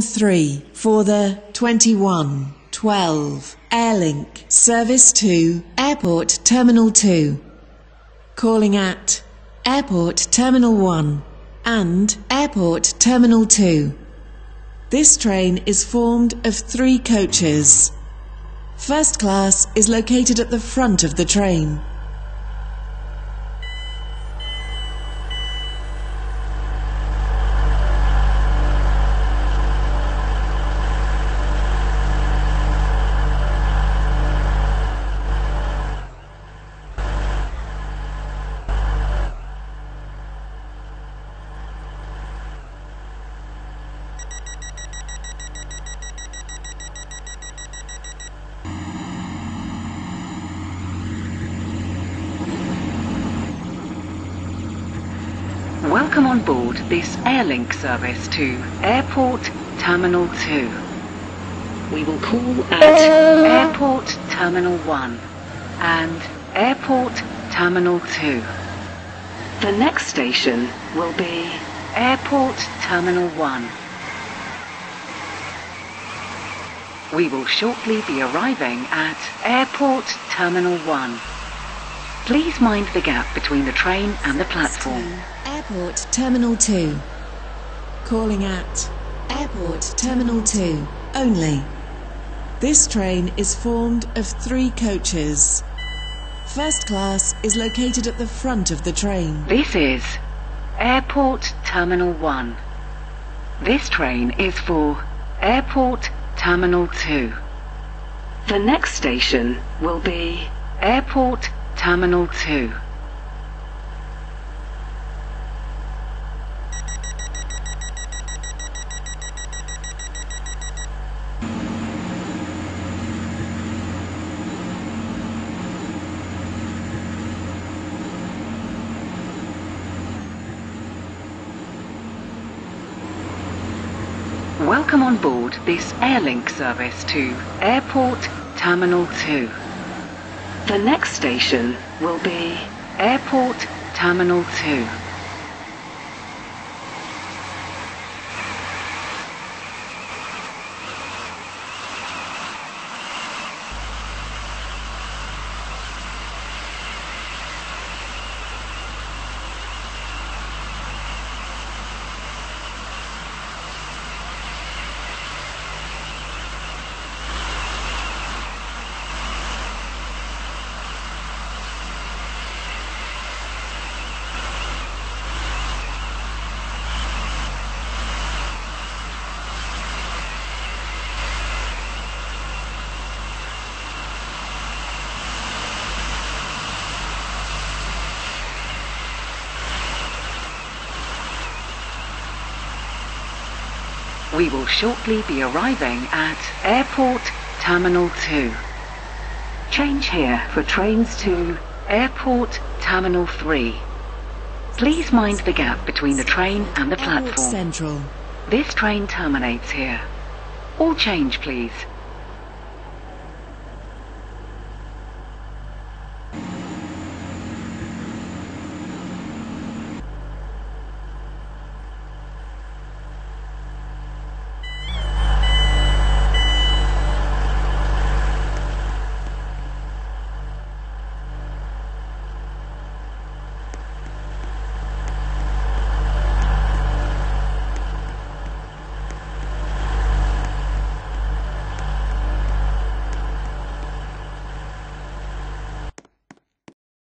3 for the 21 12 Airlink Service to Airport Terminal 2. Calling at Airport Terminal 1 and Airport Terminal 2. This train is formed of three coaches. First class is located at the front of the train. Welcome on board this Airlink service to Airport Terminal 2. We will call at Airport Terminal 1 and Airport Terminal 2. The next station will be Airport Terminal 1. We will shortly be arriving at Airport Terminal 1. Please mind the gap between the train and the platform. Airport Terminal 2. Calling at Airport Terminal 2 only. This train is formed of three coaches. First class is located at the front of the train. This is Airport Terminal 1. This train is for Airport Terminal 2. The next station will be Airport Terminal 2. Welcome on board this Airlink service to Airport Terminal 2. The next station will be Airport Terminal 2. We will shortly be arriving at Airport Terminal 2. Change here for trains to Airport Terminal 3. Please mind the gap between the train and the platform. Central. This train terminates here. All change, please.